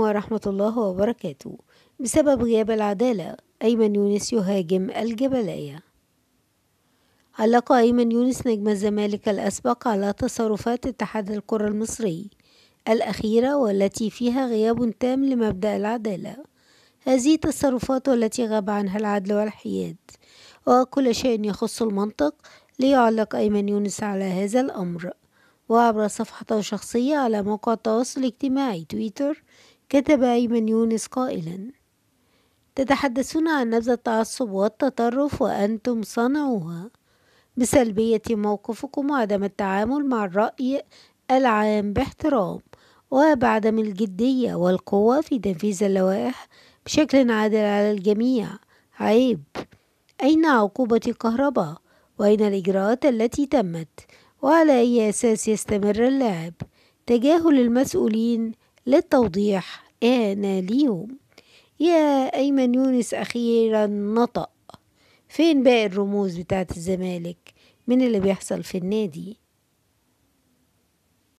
ورحمة الله وبركاته. بسبب غياب العدالة أيمن يونس يهاجم الجبلية. علق أيمن يونس نجم الزمالك الأسبق على تصرفات اتحاد الكرة المصري الأخيرة والتي فيها غياب تام لمبدأ العدالة. هذه التصرفات التي غاب عنها العدل والحياد. وكل شيء يخص المنطق ليعلق أيمن يونس على هذا الأمر. وعبر صفحته الشخصية على موقع التواصل الاجتماعي تويتر كتب أيمن يونس قائلا تتحدثون عن نبذ التعصب والتطرف وأنتم صنعوها بسلبية موقفكم وعدم التعامل مع الرأي العام باحترام وبعدم الجدية والقوة في تنفيذ اللوائح بشكل عادل على الجميع عيب أين عقوبة الكهرباء؟ وأين الإجراءات التي تمت؟ وعلى أي أساس يستمر اللاعب؟ تجاهل المسؤولين للتوضيح. آن اليوم. يا أيمن يونس أخيرا نطق فين باقي الرموز بتاعت الزمالك؟ من اللي بيحصل في النادي؟